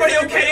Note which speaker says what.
Speaker 1: Everybody okay?